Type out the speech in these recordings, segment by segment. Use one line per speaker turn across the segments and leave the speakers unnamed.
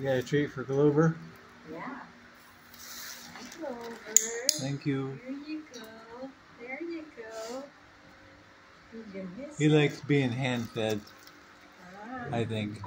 You
got a treat for Glover?
Yeah. Hi, Glover.
Thank you.
There you go. There you go. Did you miss
He likes being hand fed,
Ah,
I think.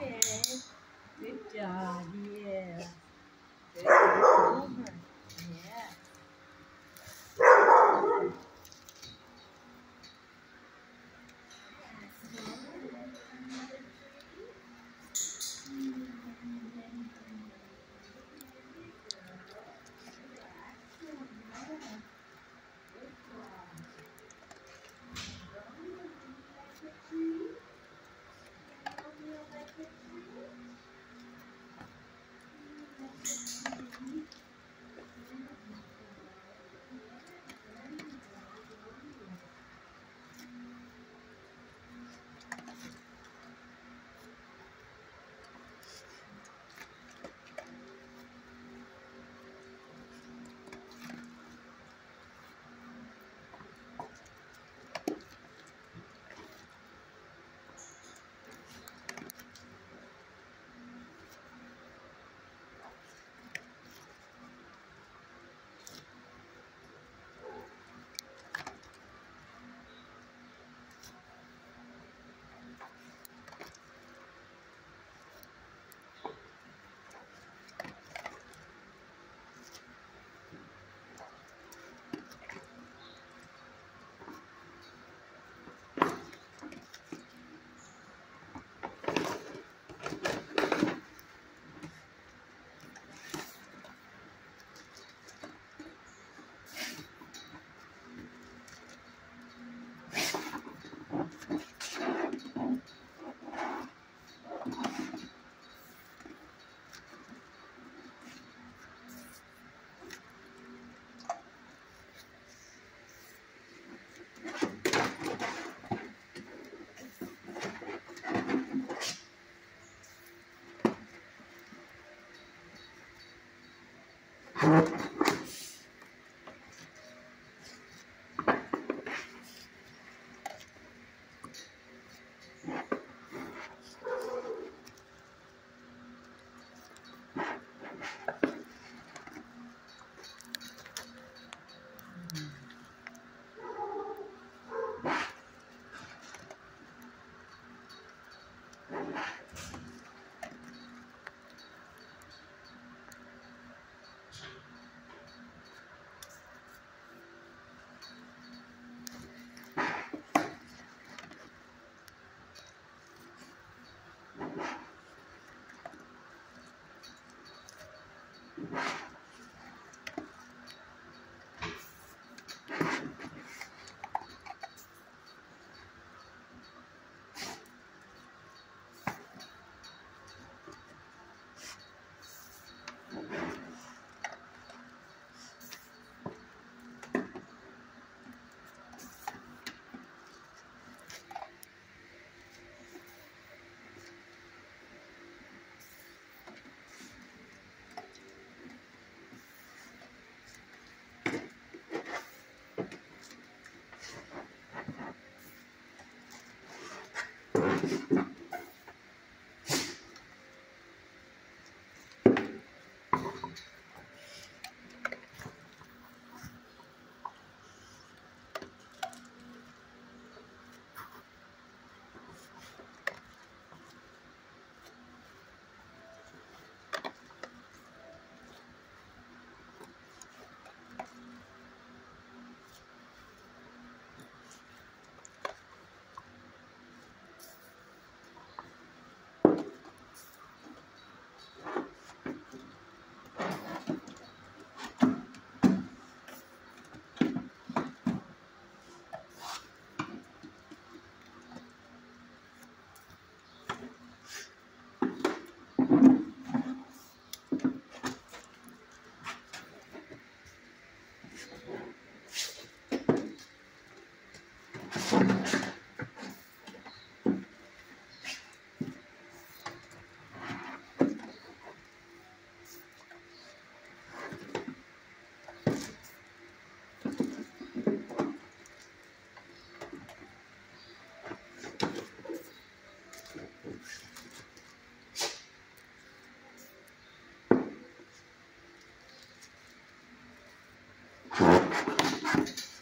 はい。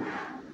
You.